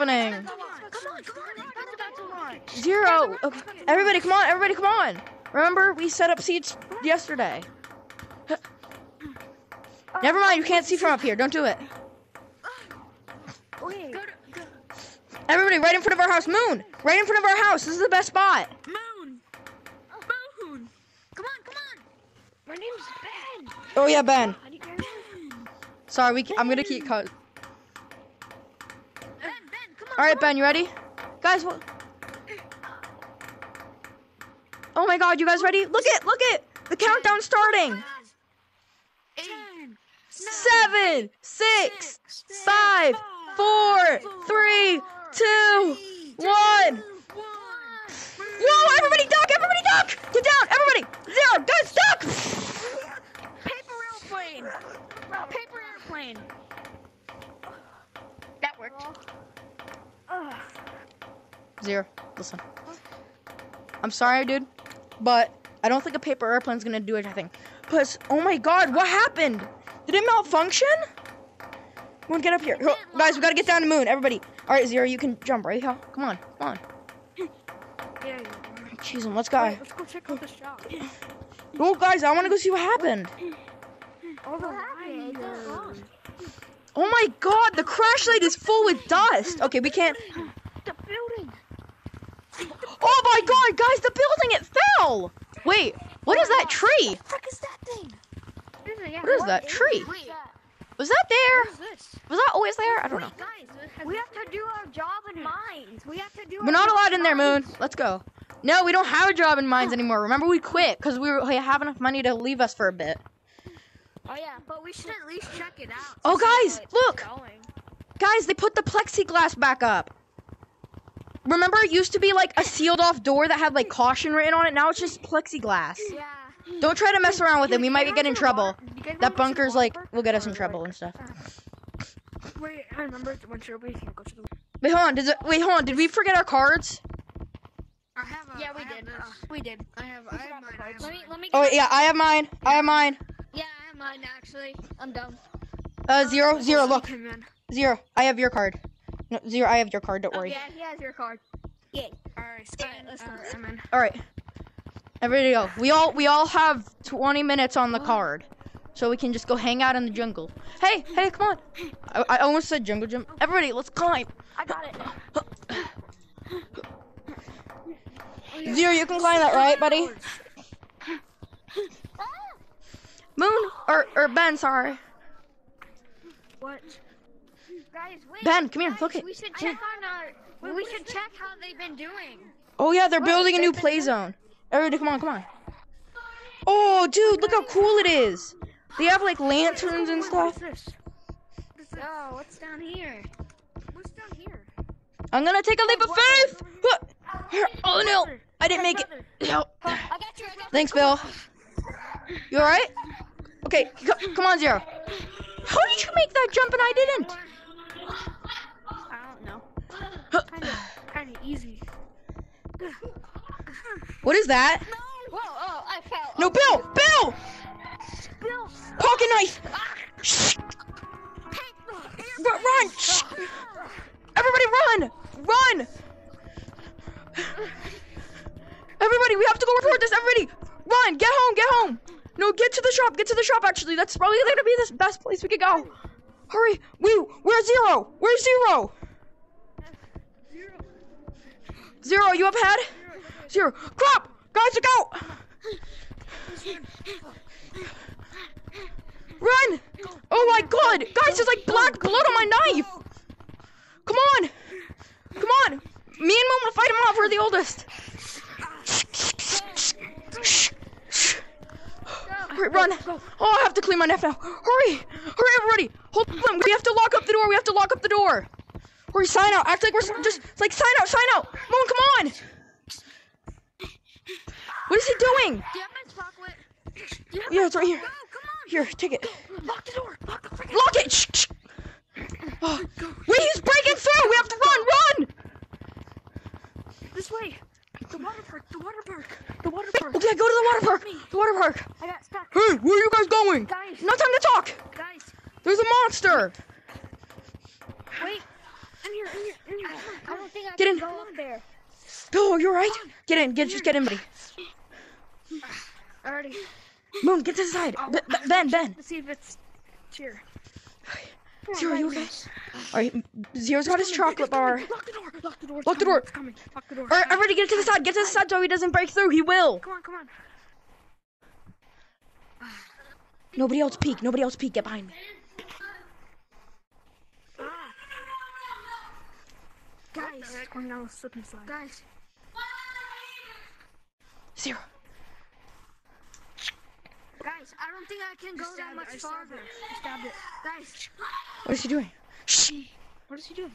on. Zero. Okay. Everybody, come on. Everybody, come on. Remember, we set up seats yesterday. Uh, Never mind. You can't see from up here. Don't do it. Wait. Go to, go. Everybody, right in front of our house. Moon. Right in front of our house. This is the best spot. Moon. Moon. Come on, come on. My name's Ben. Oh yeah, Ben. How do you get Sorry, we. I'm gonna keep cut. Ben, Ben, come on. All right, Ben. You ready? Guys, what? Oh my God, you guys ready? Look it. Look it. The countdown starting. Ten. Seven, six, five, four, three, two, one. Whoa! Everybody duck! Everybody duck! Get down! Everybody! Zero! Guys, duck! Paper airplane. Paper airplane. That worked. Zero. Listen. I'm sorry, dude, but I don't think a paper airplane's gonna do anything. Plus, oh my God, what happened? Did it malfunction? Moon, get up here. Oh, guys, we gotta get down to the Moon. Everybody. All right, Zero, you can jump, right? Hal? Come on, come on. Yeah, yeah. Jeez, let's go. Let's go check out the shop. Oh, guys, I want to go see what happened. All the lines are- Oh my God, the crash light is full with dust. Okay, we can't. The building. Oh my God, guys, the building it fell. Wait, what is that tree? Frick is that thing? What is that tree? Was that there? what is this? Was that always there? I don't know. Guys, we have to do our job in mines. We have to do. We're not allowed in there, Moon. Let's go. No, we don't have a job in mines anymore. Remember, we quit because we, were, we have enough money to leave us for a bit. Oh yeah, but we should at least check it out. Oh, guys, look. going. Guys, they put the plexiglass back up. Remember, it used to be like a sealed off door that had like caution written on it. Now it's just plexiglass. Yeah. Don't try to mess around with it. We might get in trouble. That bunker's like Walker? will get us in trouble and stuff. Wait, I remember when Shelby can go to the. Wait, hold on. Does it, wait, hold on. Did we forget our cards? I have a, Yeah, we I did. Have Uh, we did. I have, I have mine. I have Let me mine. let me. Oh yeah, I have mine. I have mine. Yeah, I have mine actually. I'm done. Uh, zero, zero. Look, Okay, man. zero. I have your card. No, zero. I have your card. Don't Oh, worry. yeah, he has your card. Yeah. All right. All right. Let's not come in. All right. Everybody go. We all we all have 20 minutes on the card, so we can just go hang out in the jungle. Hey, hey, come on. I, I almost said jungle gym. Everybody, let's climb. I got it. Zero, you can climb that, right, buddy? Moon or or Ben, sorry. What? Guys, wait. Ben, come here, guys, look it. We should check on uh, our. We, we should check how they've been doing. Oh yeah, they're building a new play zone. Everybody, come on, come on. Oh, dude, look how cool it is. They have like lanterns and stuff. Oh, what's down here? What's down here? I'm gonna take a leap of faith. Oh no, I didn't make it. Help. I you. I got. Thanks, Bill. You alright? Okay, c- come on, Zero. How did you make that jump and I didn't? I don't know. Kind of, kind of easy. What is that? Whoa! Oh, I fell. No, Bill! Bill! Bill. Pocket knife! Ah. Shh! Run! run. Shh! Everybody run! Run! Everybody, we have to go report this. Everybody, run! Get home! Get home! No, get to the shop. Get to the shop. Actually, that's probably gonna be the best place we could go. Hurry! We, where's Zero? Where's Zero? Zero, you have had? Zero. Crap! Guys, look out! Run! Oh my god! Guys, there's like black blood on my knife! Come on! Come on! Me and Mom will fight him off. We're the oldest. Hurry, run. Oh, I have to clean my knife now. Hurry. Hurry, everybody. Hold on. We have to lock up the door. We have to lock up the door. Hurry, sign out. Act like we're just, like, sign out, sign out. Come on, come on. What is he doing? Do do yeah, it's right here. Go, here, take it. Lock the door. Lock the freaking Lock it. Shh, shh. Oh. Wait, he's breaking through. We have to run, run. This way. The water park! The water park! The water park! Okay, go to the water park! The water park! I got stuck! Hey, where are you guys going? Guys! No time to talk! Guys! There's a monster! Wait! I'm here, I'm here, I'm here! I don't think I Get can in. go up there. Oh, you're right! Get in, get, just get in, buddy. Already. Moon, get to the side! Oh, ben, Ben! Let's see if it's... here. Zero, you guys. okay? All right. Zero's got his chocolate bar. Lock the door. Lock the door. Lock the door. It's coming. Lock the door. All right, everybody, get to the side. Get to the side so he doesn't break through. He will. Come on, come on. Nobody else peek. Nobody else peek. Get behind me. Guys. Going down the slip and slide. Guys. Zero. Guys, I don't think I can go that much farther. Stabbed it. Guys. What is he doing? Shh. What is he doing?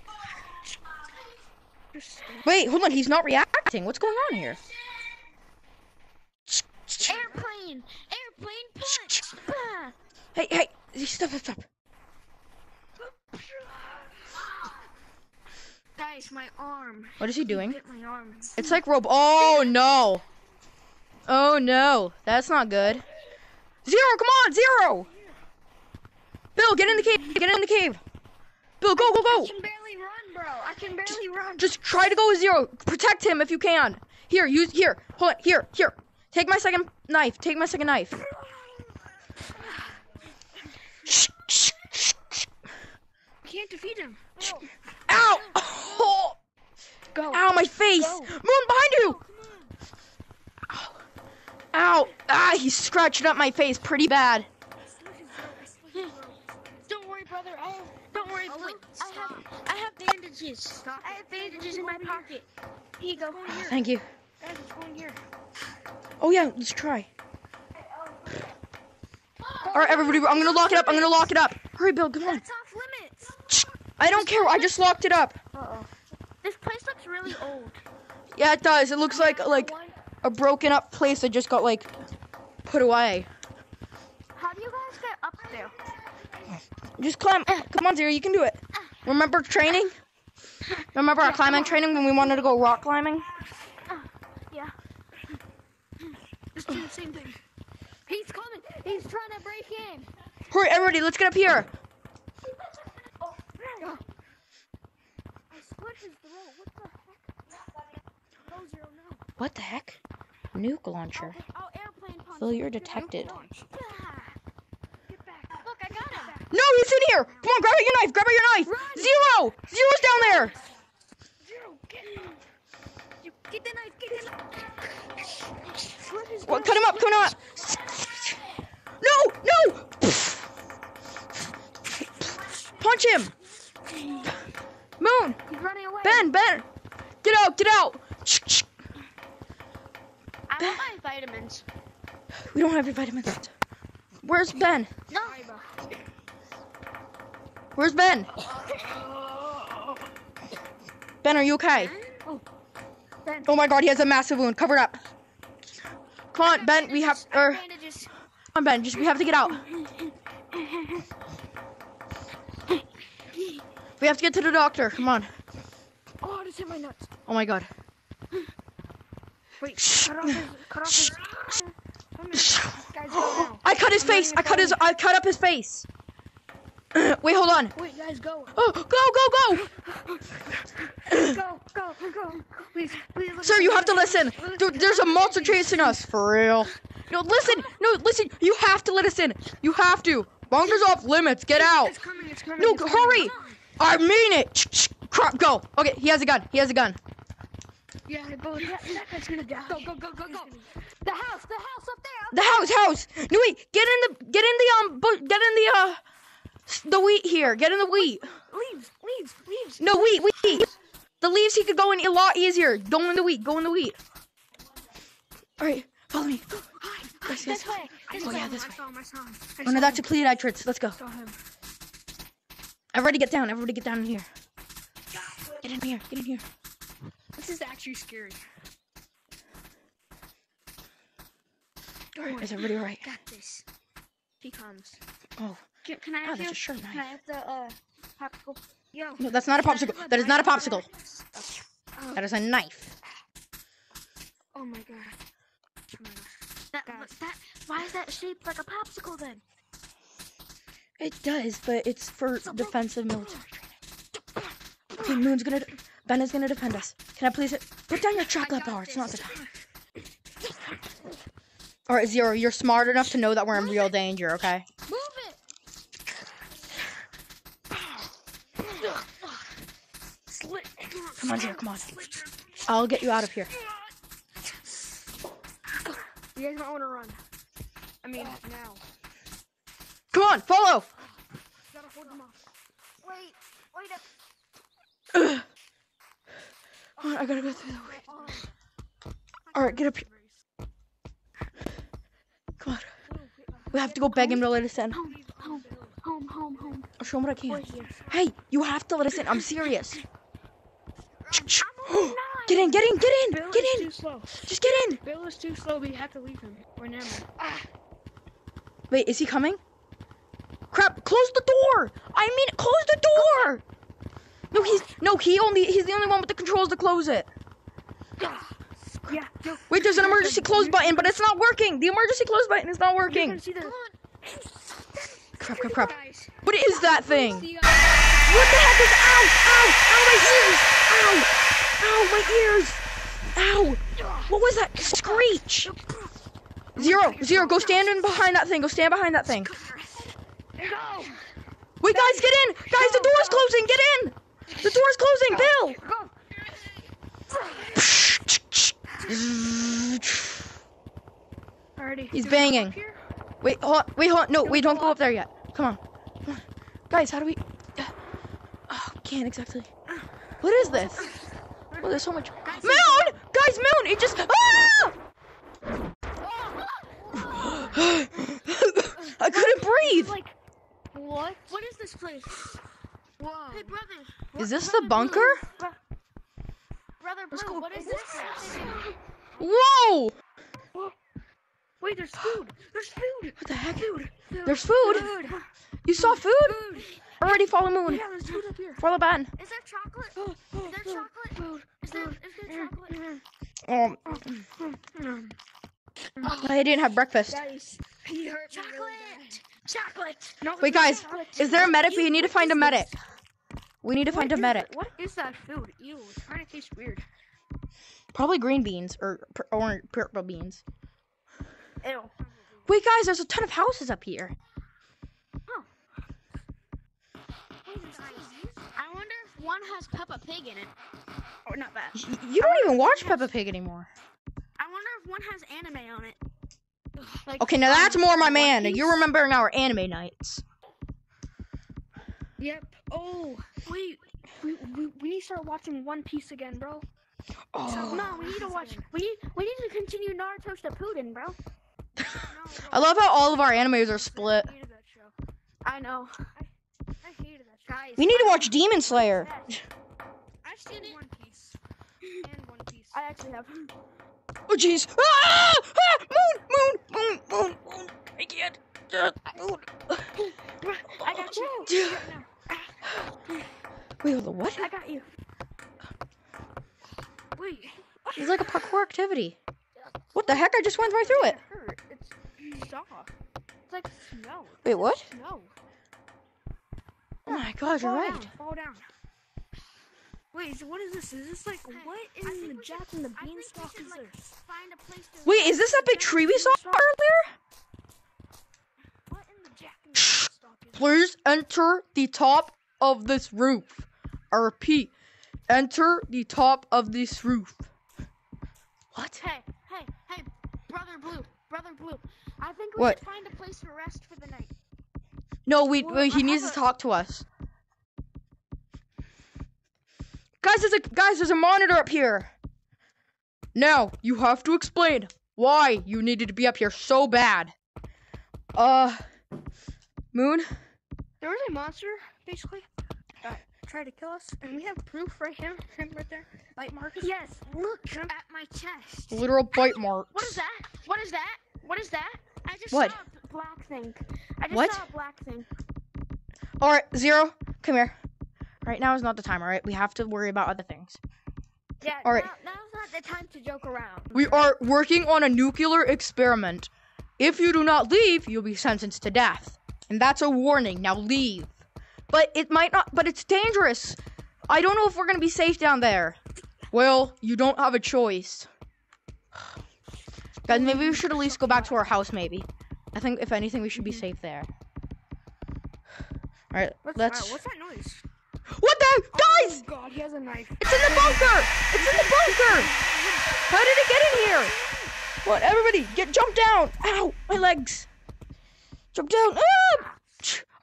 Wait, hold on. He's not reacting. What's going on here? Airplane! Airplane punch! Hey, hey. Stop, stop, stop. Guys, my arm. What is he doing? It's like rope. Oh no. Oh no. That's not good. Zero, come on, zero. Bill, get in the cave. Get in the cave. Bill, go, go, I go. can barely run, bro. I can barely run. Just try to go with zero. Protect him if you can. Here, use here. Hold on. Here, here. Take my second knife. Take my second knife. Shh. can't defeat him. Ow! Oh, Go. ow, my face. Go. Moon behind you. Ow. Ow. Ah, he's scratching up my face pretty bad. Don't worry, brother. I have. Don't worry, please. I have. I have bandages. I have bandages in my pocket. Here you go. Thank you. Guys, it's going here. Oh yeah, let's try. All right, everybody, I'm gonna lock it up. I'm gonna lock it up. Hurry, Bill, come on. It's off limits. I don't care. I just locked it up. Uh oh. This place looks really old. Yeah, it does. It looks like like a broken up place that just got like put away. How do you guys get up there? Just climb. Come on, Zero, you can do it. Remember training? Remember our climbing training when we wanted to go rock climbing? Yeah. Just do the same thing. He's coming. He's trying to break in. Hurry, everybody, let's get up here. Oh, I split his throat. What the heck? No, zero, no. What the heck? Nuke launcher. Oh, airplane punch. Failure detected. Get back. Look, I got him. No, he's in here. Come on, grab out your knife. Grab out your knife. Zero. Zero's down there. Zero, get him. You get the knife. Get the knife. Slit What? Cut him up. Cut him up. No, no. Punch him. Moon. He's running away. Ben, Ben. Get out. Get out. I want my vitamins. We don't have your vitamins. Where's Ben? No. Where's Ben? Ben, are you okay? Ben. Oh my god, he has a massive wound. Cover it up. Come on, Ben, we have er come on Ben, just we have to get out. We have to get to the doctor. Come on. Oh, I just hit my nuts. Oh my god. Wait, cut off his. Cut off his. Guys, go now. I cut his face. I cut his I cut up his face. Wait, hold on. Wait, guys, go. Oh, go, go, go. Go, go, go. Please, please. Sir, you have to listen. There- there's a monster chasing us. For real. No, listen. No, listen. You have to let us in. You have to. Bunker's off limits. Get out. It's coming, it's coming. No, hurry. I mean it. Crap, go. Okay, he has a gun. He has a gun. Yeah, but that, that guy's gonna die. Go, go, go, go, go. The house, the house up there. The house, house. No wait, get in the, get in the um, get in the uh, the wheat here. Get in the wheat. Leaves, leaves, leaves. No wheat, wheat. The leaves he could go in a lot easier. Go in the wheat. Go in the wheat. All right, follow me. Yes, yes. This way. This Oh way. yeah, this I way. saw him, I saw him. I Oh no, that's him. depleted nitrates. Let's go. Everybody get down. Everybody get down in here. Get in here. Get in here. This is actually scary. Is everybody all right? Got this. He comes. Oh, Can, can I Ah, have that's you? a sharp Can I have the uh popsicle? Yo. no, that's not a popsicle. That is not a popsicle. Oh, That is a knife. oh my god. Oh my gosh. That, that, why is that shaped like a popsicle then? It does, but it's for defensive military training. Okay, Moon's gonna. Ben is gonna defend us. Can I please put down your chocolate bar? It's not the time. All right, Zero, you're smart enough to know that we're in real danger. Okay. Move it. Come on, Zero. Come on. I'll get you out of here. You guys might want to run. I mean, now. Come on, follow. Gotta hold them off. Wait, wait up. Come on, I gotta go through the way. All right, get up here. Come on. We have to go beg him to let us in. Home, home, home, home, home. I'll show him what I can. Hey, you have to let us in. I'm serious. I'm only nine. Get in, get in, get in, Bill get in. too slow. Just get in. Bill is too slow. We have to leave him. We're never. Wait, is he coming? Crap, close the door. I mean, close the door. No, he's no, he only he's the only one with the controls to close it. Yeah. Wait, there's an emergency close button, but it's not working. The emergency close button is not working. can see the. Come on. Crap, crap, crap. What is that thing? What the heck is ow, ow, ow, my ears, ow, ow, my ears, ow. What was that screech? Zero, zero, go stand in behind that thing. Go stand behind that thing. Go. Wait, guys, get in! Guys, the door's closing. Get in! The door's closing. Bill. Alrighty. He's Do we banging. here? Wait, hold on, wait, hold on. No, wait, don't go up there yet. Come on. Come on. Guys, how do we... Oh, can't exactly. What is this? Oh, there's so much... Moon! Guys, Moon! It just... Ah! I couldn't breathe! Like, what? What is this place? Whoa. Hey, brother. Is this the bunker? Brother Blue, what is this place? Whoa! Wait, there's food. There's food. What the heck? Food. There's food? Food. You saw food? Food. Already follow Moon. Yeah, there's food up here. Follow Ben. Is there chocolate? Oh, oh, Is there chocolate? Food. Is there, there chocolate? Um. I didn't have breakfast. Guys, he hurt Chocolate! Chocolate! No, Wait, guys, chocolate. is there a medic? We need to find a medic. We need to What find a medic. What is that food? Ew, it's kind of tastes weird. Probably green beans or orange purple beans. Ew. Wait, guys, there's a ton of houses up here. Oh. I wonder if one has Peppa Pig in it. Oh, not bad. You don't even watch Peppa Pig anymore. I wonder if one has anime on it. Like, Okay, now um, that's more my man. You're remembering our anime nights. Yep. Oh, wait. We, we, we need to start watching One Piece again, bro. Oh, No, we need to watch. We need, we need to continue Naruto Shippuden, bro. I love how all of our animes are split. I hated that show. I know. I hated that show. Guys, We need to watch Demon Slayer. I've seen One Piece. And One Piece. I actually have. Oh, jeez. Ah! ah! Moon, moon, moon, moon, moon. I can't. Uh, moon. I got you. Wait, hold on, what? I got you. Wait. It's like a parkour activity. What the heck? I just went right through it. hurt. It's soft. It's like snow. Wait, what? Snow. Oh my god, you're Fall right. down. Fall down. Wait, so what is this? Is this like what in the Jack and the I think we Beanstalk is like, this? Find a place to. Wait, is this that big tree we saw earlier? What in the Jack and the Beanstalk is this? Please enter the top of this roof. I repeat, enter the top of this roof. What? Hey, hey, hey, brother Blue, brother Blue. I think we What? should find a place to rest for the night. No, we, Well, wait, he I needs to a- talk to us. Guys, there's a guys, there's a monitor up here. Now you have to explain why you needed to be up here so bad. Uh, Moon. There was a monster, basically, that tried to kill us, and we have proof right here, him right there, bite marks. Yes, look at my chest. Literal bite marks. What is that? What is that? What is that? I just What? saw a black thing. I just What? saw a black thing. All right, Zero, come here. Right now is not the time. All right, we have to worry about other things. Yeah, All right. now, now's not the time to joke around. We are working on a nuclear experiment. If you do not leave, you'll be sentenced to death. And that's a warning. Now leave. But it might not, but it's dangerous. I don't know if we're gonna be safe down there. Well, you don't have a choice. Guys, maybe we should at least go back to our house, maybe. I think, if anything, we should be safe there. Alright, let's. what's that noise? What the? Oh guys! Oh god, he has a knife. It's in the bunker! It's in the bunker! How did it get in here? What? Everybody, get jump down! Ow! My legs! Jump down! Ah!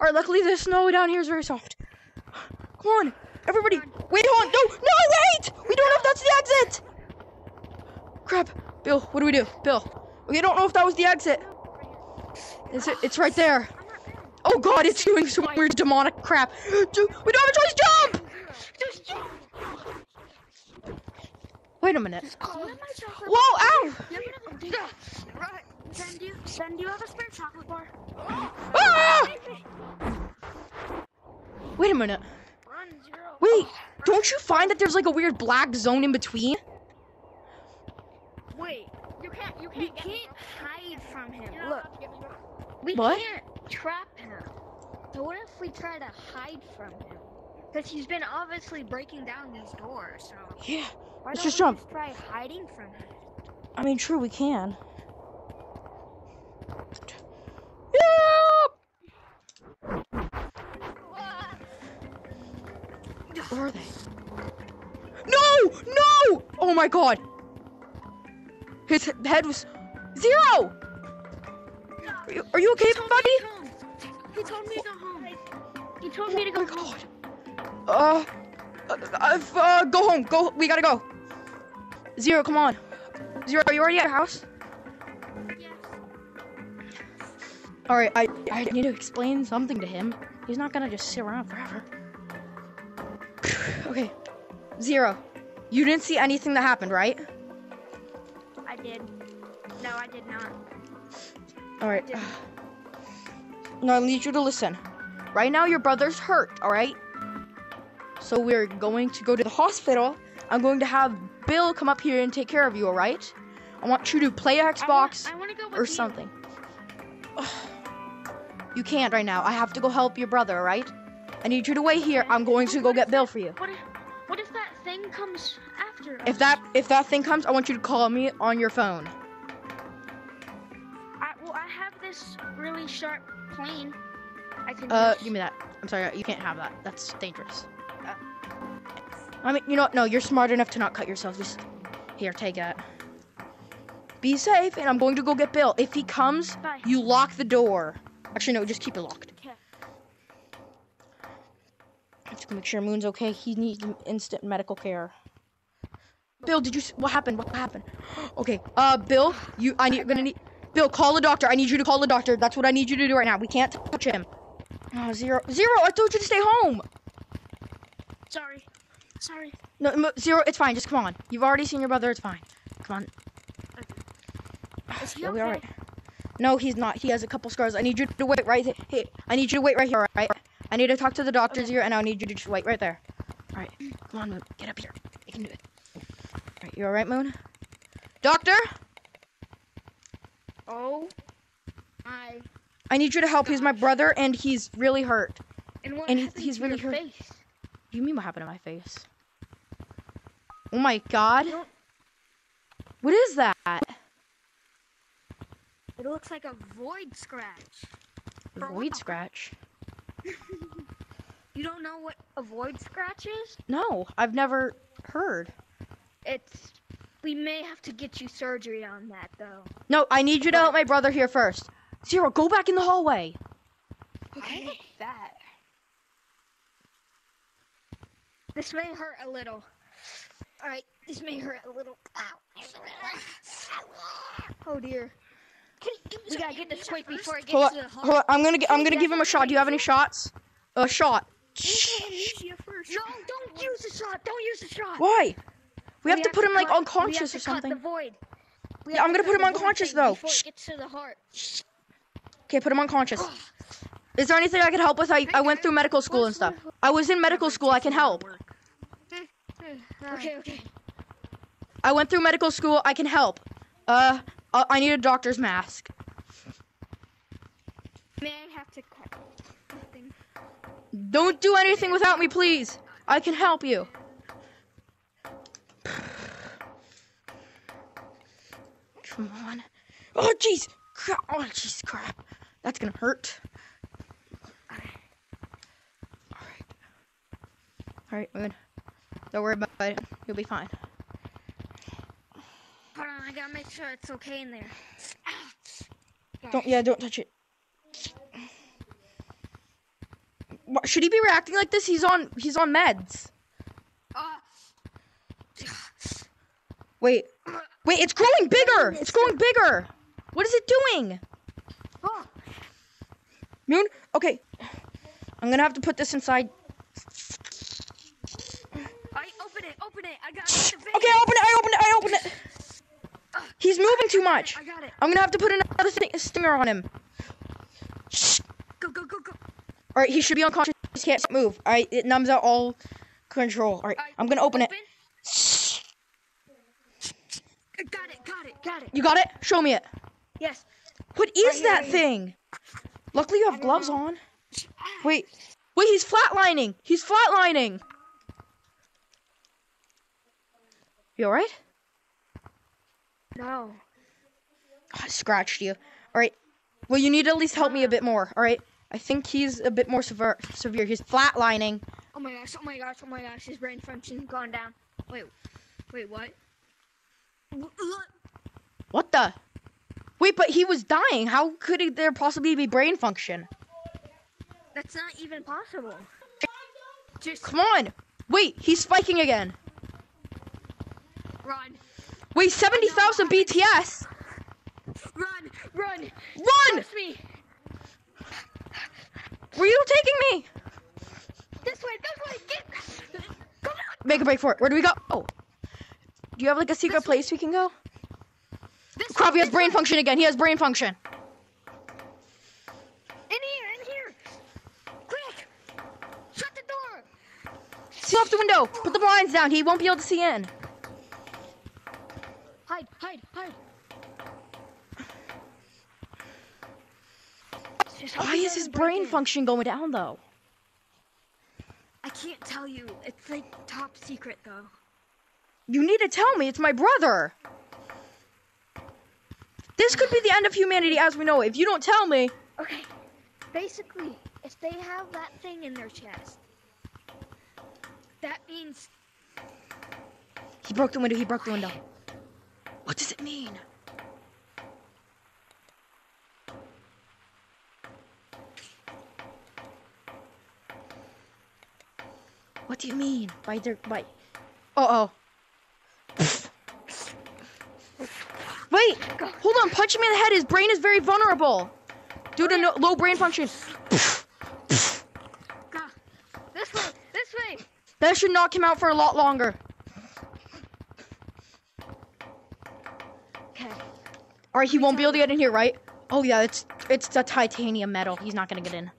Alright, luckily the snow down here is very soft. Come on, everybody! Wait, hold on! No! No, wait! We don't know if that's the exit! Crap. Bill, what do we do? Bill, we don't know if that was the exit. Is it? It's right there. Oh god, it's doing some weird demonic crap. We don't have a choice. Jump! Just jump. Wait a minute. One of my chocolate Whoa! Ow! Then do you, then do you have a spare chocolate bar? Ah! Wait a minute. Run, zero. Wait, don't you find that there's like a weird black zone in between? Wait, You can't, you we can't get can't hide from him. Look, allowed to get me back. we What? can't trap him. So what if we try to hide from him? Because he's been obviously breaking down these doors. So Yeah. Let's just we jump. just try hiding from him? I mean, true, we can. Yeah. Where are they? No! No! Oh my god! His head was zero. Are you, are you okay, buddy? He told me to go home. He told me to go home. Oh go my home. god. Uh, uh, uh, go home. Go. We gotta go. Zero, come on. Zero, are you already at your house? All right, I I need to explain something to him. He's not gonna just sit around forever. okay, Zero. You didn't see anything that happened, right? I did. No, I did not. All right. Now I need you to listen. Right now, your brother's hurt. All right. So we're going to go to the hospital. I'm going to have Bill come up here and take care of you. All right. I want you to play Xbox I want to go with or something. You can't right now. I have to go help your brother. Right. I need you to wait here. I'm going to go get Bill for you. What if, what if that thing comes after If that if that thing comes, I want you to call me on your phone. I, well, I have this really sharp plane. I can. Uh, give me that. I'm sorry, you can't have that. That's dangerous. Uh, I mean, you know what? No, you're smart enough to not cut yourself. Just here, take that. Be safe, and I'm going to go get Bill. If he comes, Bye. you lock the door. Actually, no, just keep it locked. Okay. I have to go make sure Moon's okay. He needs instant medical care. Bill, did you? What happened? What happened? Okay. Uh, Bill, you. I need. Gonna need. Bill, call a doctor. I need you to call a doctor. That's what I need you to do right now. We can't touch him. Oh, zero. Zero. I told you to stay home. Sorry. Sorry. No, zero. It's fine. Just come on. You've already seen your brother. It's fine. Come on. Is he You'll be okay? No, he's not. He has a couple scars. I need you to wait right there. Hey, I need you to wait right here, all right? I need to talk to the doctors here, and I need you to just wait right there. All right. Come on, Moon. Get up here. You can do it. All right. You all right, Moon? Doctor, Oh, my. I need you to help. He's my brother, and he's really hurt. And what And happened he's to really your hurt. face? What do you mean what happened to my face? Oh my god. What is that? It looks like a void scratch. Void scratch? You don't know what a void scratch is? No, I've never heard. It's. We may have to get you surgery on that, though. No, I need you to help my brother here first. Zero, go back in the hallway. Okay. that. This may hurt a little. All right, this may hurt a little. Ow. Oh dear. We gotta get this quick before it gets Hold to the heart. hold on. I'm gonna I'm gonna give him a shot. Do you have any shots? A shot. No, don't use the shot. Don't use the shot. Why? We have to put him like cut- we unconscious or have to something. the void. We Yeah, I'm gonna put him unconscious, though. Before it gets to the heart. Okay, put him unconscious. Is there anything I can help with? I, I went through medical school and stuff. I was in medical school. I can help. Okay, okay. I went through medical school. I can help. Uh, I I need a doctor's mask. May I have to cut? Don't do anything without me, please. I can help you. Come on. Oh, jeez. Crap. Oh, jeez, crap. That's gonna hurt. Alright. Alright, good. Don't worry about it. You'll be fine. Hold on, I gotta make sure it's okay in there. Don't, yeah, don't touch it. What, should he be reacting like this? He's on, he's on meds. Uh, Wait, wait, it's growing bigger. It's growing bigger. What is it doing? Moon? Okay. I'm gonna have to put this inside. I open it, open it. I got it. Okay, I open it, I open it, I open it. He's moving too much. I got it. I'm gonna have to put another sti- stinger on him. Shh. Go, go, go, go. Alright, he should be unconscious. He can't move. Alright, it numbs out all control. Alright, Alright, I'm gonna open it. Shh. Got it, got it, got it. You got it? Show me it. Yes. What is Right that right here. thing? Luckily you have gloves on. Ah. Wait. Wait, he's flatlining. He's flatlining. You alright? No. Oh, I scratched you. Alright. Well, you need to at least help me a bit more. Alright? I think he's a bit more severe. severe. He's flatlining. Oh my gosh, oh my gosh, oh my gosh, his brain function's gone down. Wait, wait, what? What the? Wait, but he was dying. How could there possibly be brain function? that's not even possible. Just Come on. Wait, he's spiking again. run, Wait, 70,000 BTS. run, run, Run! me. Were you taking me? This way, this way, get, come on. Make a break for it. Where do we go? Oh. Do you have like a secret This way. place we can go? This Crap, he has brain way. function again. He has brain function. In here, in here. Quick, shut the door. See off the window. Put the blinds down. He won't be able to see in. Hide, hide, hide. Why is his brain in. function going down though? I can't tell you. It's like top secret though. You need to tell me. It's my brother. This could be the end of humanity as we know it. If you don't tell me, Okay. Basically, if they have that thing in their chest, that means he broke the window. He broke the window. What does it mean? What do you mean by their by? Uh oh. Wait, hold on. Punch him in the head. His brain is very vulnerable due to no, low brain function. This way, this way. That should knock him out for a lot longer. All right, he won't be able to get in here, right? Oh yeah, it's it's a titanium metal. He's not gonna get in.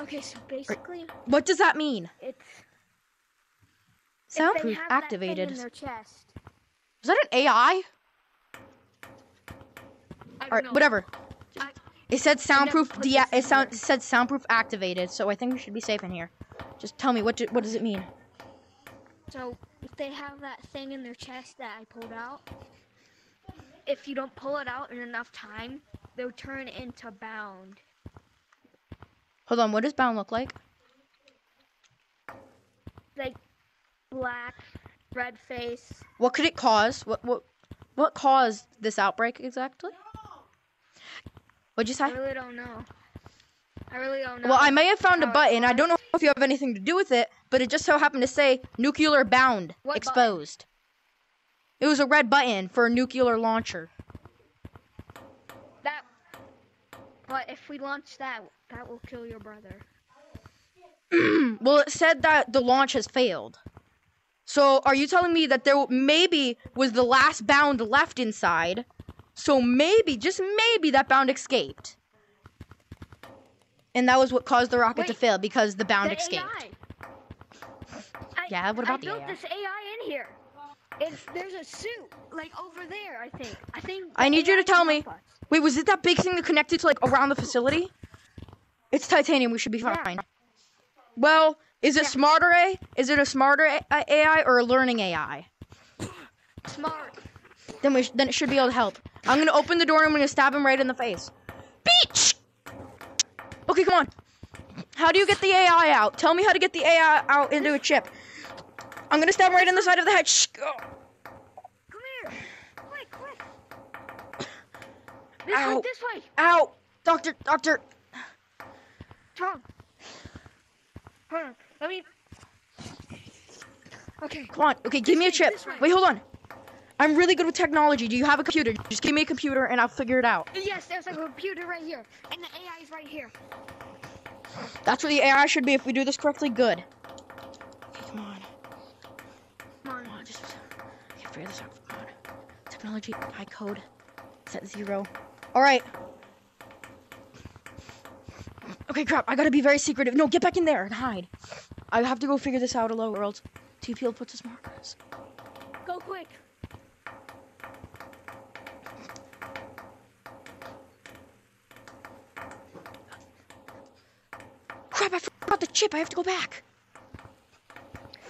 Okay, so basically, What does that mean? it's Soundproof have that thing activated. in their chest. Is that an AI? I All right, don't know. whatever. I, It said soundproof. put De- it sound it said soundproof activated. So I think we should be safe in here. Just tell me what do, what does it mean? so if they have that thing in their chest that I pulled out, if you don't pull it out in enough time, they'll turn into bound. Hold on. What does bound look like? Like black, red face. What could it cause? What what what caused this outbreak exactly? What'd you say? I really don't know. I really don't know. Well, I may have found a button. I don't know if you have anything to do with it, but it just so happened to say nuclear bound What button? It was a red button for a nuclear launcher. That. But if we launch that, that will kill your brother. Well, it said that the launch has failed. So, are you telling me that there maybe was the last bound left inside? So maybe, just maybe, that bound escaped. And that was what caused the rocket to fail because the bound the escaped. AI. Yeah, what about I the built AI? this AI in here. It's, there's a suit like over there. I think. I think. I need you to tell me. us. Wait, was it that big thing that connected to like around the facility? It's titanium. We should be Yeah. fine. Well, is it smarter A? Is it a smarter A- AI or a learning AI? Smart. Then we sh- then it should be able to help. I'm gonna open the door and I'm gonna stab him right in the face. Beach. Okay, come on. How do you get the AI out? Tell me how to get the AI out into a chip. I'm gonna stab right in the side of the head. Shh. Oh, Come here. Quick, quick. This Ow. way, this way. Ow, doctor, doctor. Tom. Hold on. Let me. Okay. Come on. Okay, give me a This chip. Wait, hold on. I'm really good with technology. Do you have a computer? Just give me a computer and I'll figure it out. Yes, there's a computer right here, and the AI is right here. That's what the AI should be if we do this correctly. Good. Okay, come on. Come on. Come on, just I can't figure this out. Come on. Technology, high code, set zero. All right. Okay, crap. I gotta be very secretive. No, get back in there and hide. I have to go figure this out alone, or else TPL puts us markers. Go quick. Crap! I forgot the chip. I have to go back.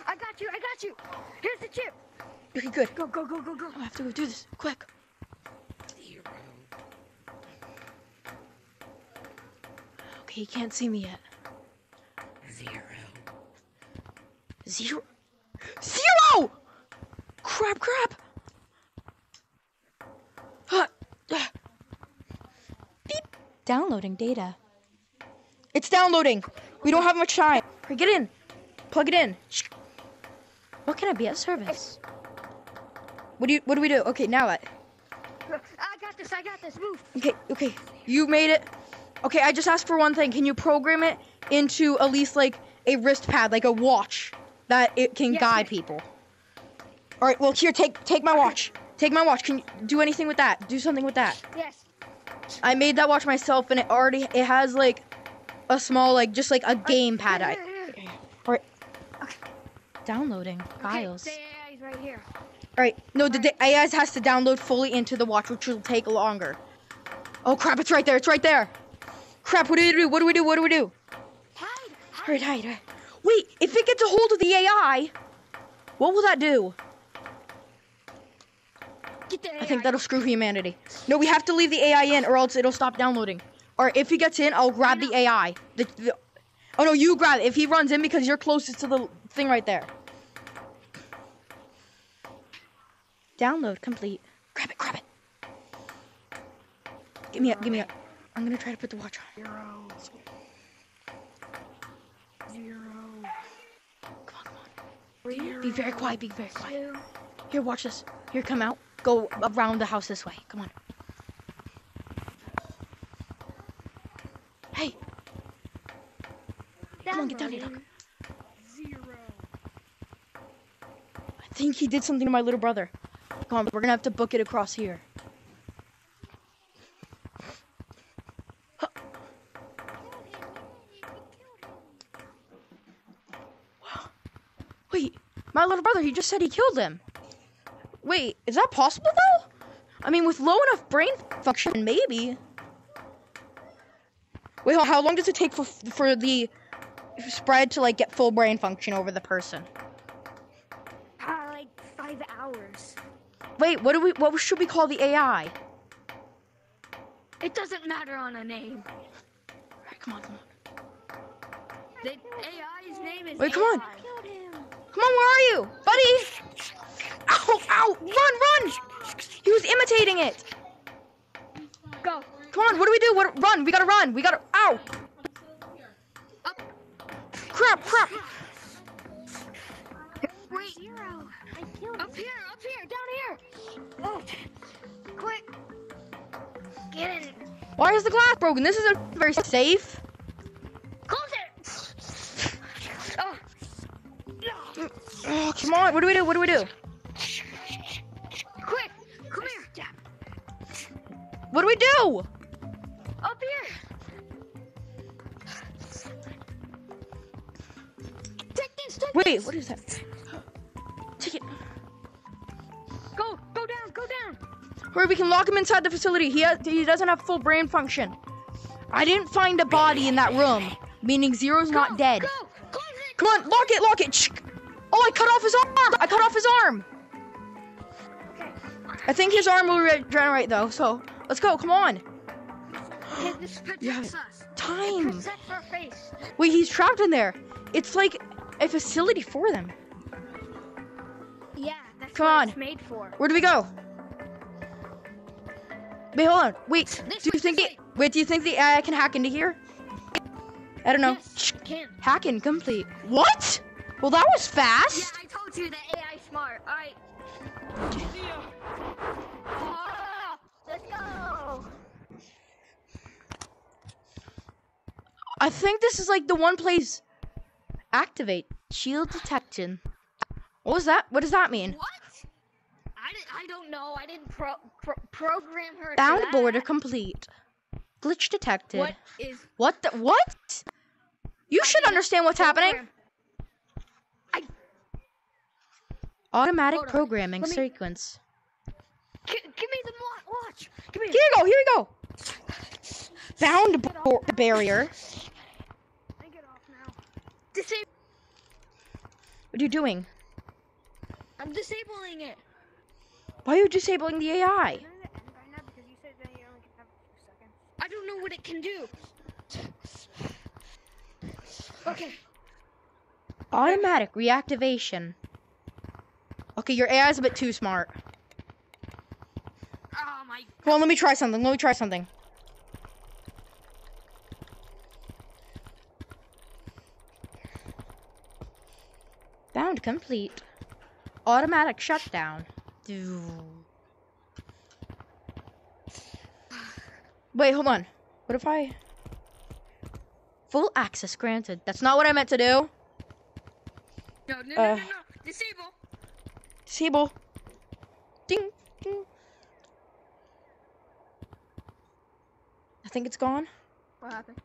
I got you. I got you. Here's the chip. Okay, good. Go, go, go, go, go. I have to go do this quick. Okay, he can't see me yet. Zero. Zero. Zero! Crap, crap. Ah. Beep. Downloading data. It's downloading. We don't have much time. Get in. Plug it in. What can I be at service? What do you? What do we do? Okay, now what? I got this. I got this. Move. Okay, okay. You made it. Okay, I just asked for one thing. Can you program it into at least like a wrist pad, like a watch that it can Yes, guide yes. people? All right. Well, here, take take my watch. Take my watch. Can you do anything with that? Do something with that. Yes. I made that watch myself, and it already it has like a small like just like a game pad. I, all right. Downloading Okay, files. the AI is right here. All right. No, the, the AI has to download fully into the watch, which will take longer. Oh crap! It's right there. It's right there. Crap! What do we do? What do we do? What do we do? Hide. All right, hide, hide. Wait, if it gets a hold of the AI, what will that do? Get the AI. I think that'll screw humanity. No, we have to leave the AI in, or else it'll stop downloading. Or if he gets in, I'll grab the AI. The, the, oh no, you grab it. If he runs in, because you're closest to the thing right there. Download complete. Grab it, grab it. Give me up, give me up. I'm gonna try to put the watch on. Zero. Zero. Come on, come on. Three. Be very quiet, be very quiet. Two. Here, watch this. Here, come out. Go around the house this way. Come on. Hey, Come on, get down here, Downloading. I think he did something to my little brother. We're gonna have to book it across here. Wait, my little brother, he just said he killed him. Wait, is that possible though? I mean, with low enough brain function, maybe. Wait, how long does it take for for the spread to like get full brain function over the person? Uh, like five hours. Wait, what do we? What should we call the AI? It doesn't matter on a name. Alright, come on, come on. The AI's name is Wait, come on. AI. Killed him. Come on, where are you, buddy? Ow, ow! Run, run! He was imitating it. Go. Come on, what do we do? What? Run! We gotta run! We gotta. Ow! Up. Crap! Crap! Wait. Zero. I killed Up here. Up here. Down here. Oh. Quick. Get in. Why is the glass broken? This isn't very safe. Close it. Oh. Oh, come on! What do we do? What do we do? Quick. Come here. What do we do? Up here. Take this. Take Wait, this. what is that? Go down. Go. Where we can lock him inside the facility. He has, he doesn't have full brain function. I didn't find a body in that room, meaning Zero's not dead. Go. Close Come on, lock it, lock it. Shh. Oh, I cut off his arm. I cut off his arm. Okay. I think his arm will regenerate though. So let's go. Come on. This protects Yeah. us. It Time. protects our face. Wait, he's trapped in there. It's like a facility for them. Yeah, that's Come what on. it's made for. Where do we go? Wait, hold on. Wait, This do you think it? Wait, do you think the AI can hack into here? I don't know. Yes, Shh. can. Hack incomplete. What? Well, that was fast. Yeah. I told you the AI smart. All right. Ah, Let's go. I think this is like the one place. Activate shield detection. What was that? What does that mean? What? I, did, I don't know. I didn't pro, pro, program her. Bound border complete. Glitch detected. What is? What the? What? You I should understand what's happening. I Automatic programming me- sequence. Gi- give me the wa- watch. Give me. Here you go. Here you go. Bound bo- barrier. I get off now. Disable. What are you doing? I'm disabling it. Why are you disabling the AI? I don't know what it can do. Okay. Automatic reactivation. Okay, your AI is a bit too smart. Oh my. Come on, let me try something. Let me try something. Bound complete. Automatic shutdown. Wait, hold on. What if I... Full access granted. That's not what I meant to do. No, no, no, Uh. no, no. Disable. Disable. Ding, ding. I think it's gone. What happened?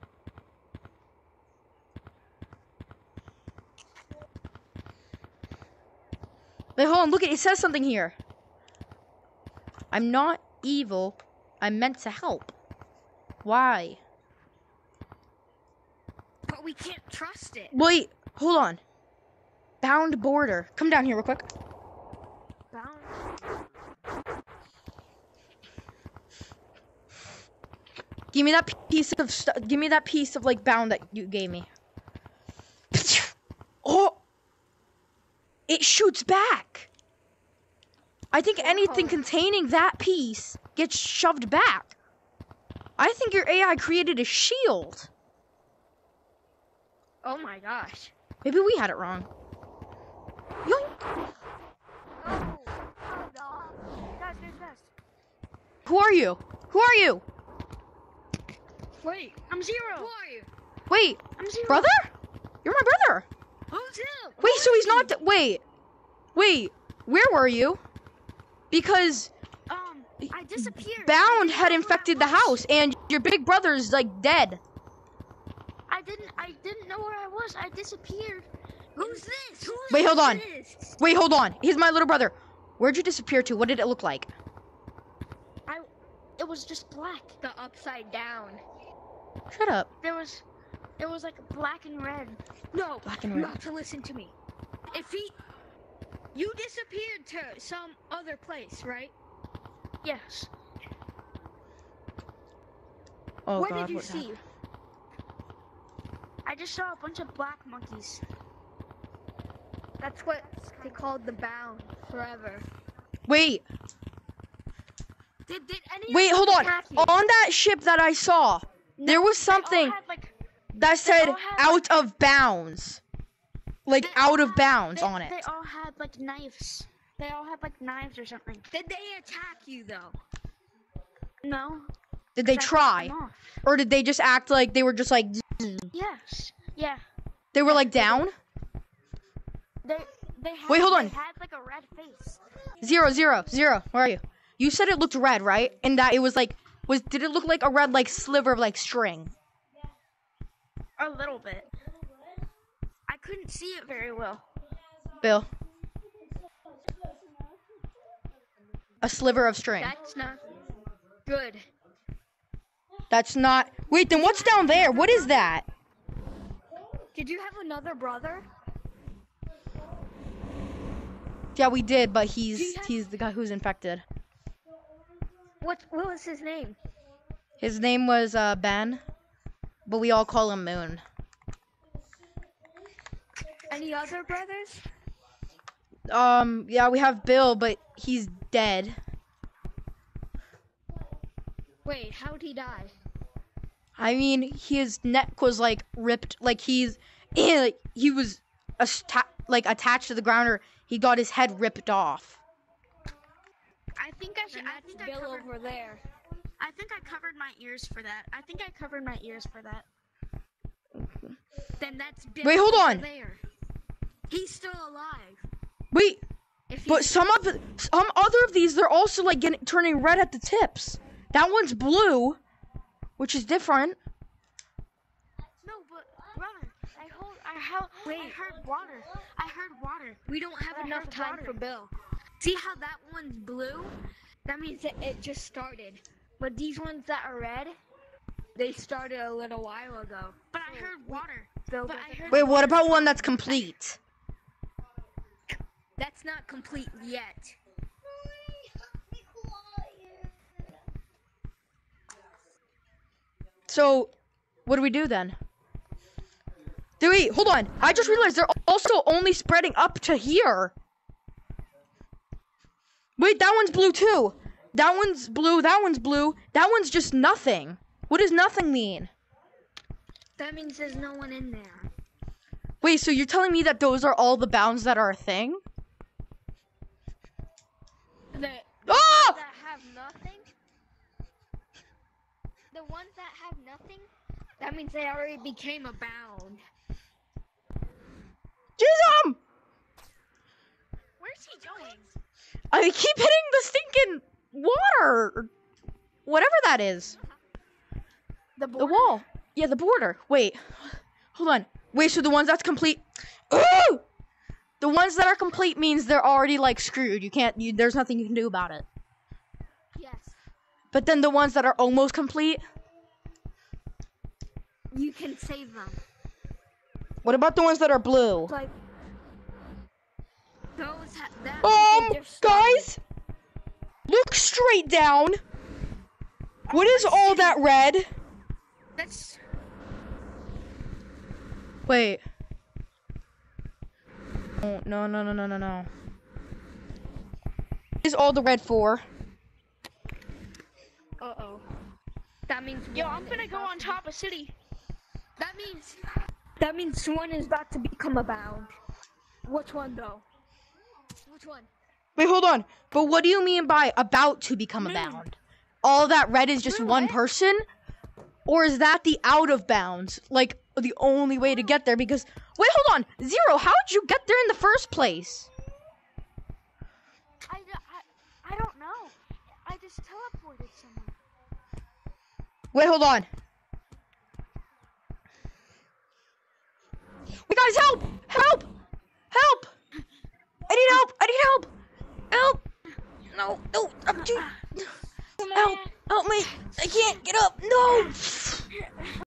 Wait, hold on. Look, it says something here. I'm not evil. I'm meant to help. Why? But we can't trust it. Wait, hold on. Bound border. Come down here real quick. Bound. Give me that piece of stu Give me that piece of like bound that you gave me. Oh, it shoots back. I think anything Wow. containing that piece gets shoved back. I think your AI created a shield. Oh my gosh. Maybe we had it wrong. Yoink. Oh. Oh no. Guys, there's this. Who are you? Who are you? Wait, I'm zero. Who are you? Wait, I'm zero. brother? You're my brother. Who's him? Wait, so he's not. th- wait, wait. Where were you? Because Um, I disappeared. Bound had know where I infected the house, and your big brother's like dead. I didn't. I didn't know where I was. I disappeared. Who's this? Who Wait, hold on. This? Wait, hold on. He's my little brother. Where'd you disappear to? What did it look like? I. It was just black. The upside down. Shut up. There was. It was like black and red. No, Black and red. have to listen to me. If he, you disappeared to some other place, right? Yes. Oh what God. did you what see? happened? I just saw a bunch of black monkeys. That's what they called the bound forever. Wait, Did, did any wait, of hold on. you? On that ship that I saw, there was something had, like, that said had, "out of bounds," like out of bounds they- on it. They like knives. They all have like knives or something. Did they attack you though? No. Did they try, or did they just act like they were just like Yes. Yeah. they were like down? They they had, Wait, hold on. They had like a red face. Zero, zero, zero. Where are you? You said it looked red, right? And that it was like, was did it look like a red like sliver of like string? A little bit. I couldn't see it very well. Bill. a sliver of string. That's not good. That's not. Wait, then what's down there? What is that? Did you have another brother? Yeah, we did, but he's have... he's the guy who's infected. What what was his name? His name was uh, Ben, but we all call him Moon. Any other brothers? Um, yeah, we have Bill, but he's dead. Wait, how'd he die? I mean, his neck was like ripped, like he's, like he was atta- like attached to the ground, or he got his head ripped off. I think I should. And I that's think I Bill covered. over there. I think I covered my ears for that. I think I covered my ears for that. Then that's Bill Wait, hold on. there. He's still alive. Wait, If but some of some other of these, they're also like getting turning red at the tips. That one's blue, which is different. No, but brother, I hold. I held. I heard water. I heard water. we don't have I enough time water. for Bill. See how that one's blue? That means that it just started. But these ones that are red, they started a little while ago. But I heard water. Bill But I heard. Wait, what about one that's complete? That's not complete yet. So, what do we do then? Do we hold on? I just realized they're also only spreading up to here. Wait, that one's blue too. That one's blue. That one's blue. That one's just nothing. What does nothing mean? That means there's no one in there. Wait, so you're telling me that those are all the bounds that are a thing? The, the Ah! ones that have nothing. The ones that have nothing. That means they already became a bound. Where's he going? I keep hitting the stinking water, whatever that is. The The wall. Yeah, the border. Wait. Hold on. Wait, so the ones that's complete. Ooh! The ones that are complete means they're already like screwed. You can't. You, there's nothing you can do about it. But then the ones that are almost complete. You can save them. What about the ones that are blue? Like those. Um, they just started. guys, look straight down. What is all that red? That's. Wait. Oh, no, no, no, no, no, no. What is all the red for? Uh oh. That means. Yo, one I'm gonna go on top of city. That means. That means one is about to become a bound. Which one though? Which one? Wait, hold on. But what do you mean by about to become a bound? All that red is just one person? Or is that the out of bounds? Like, the only way to get there? Because, wait, hold on. Zero, how'd you get there in the first place? I, I, I don't know. I just teleported somewhere. Wait, hold on. Wait, guys, help! Help! Help! I need help! I need help! Help! No, no, I'm too. Help! Help me! I can't get up! No!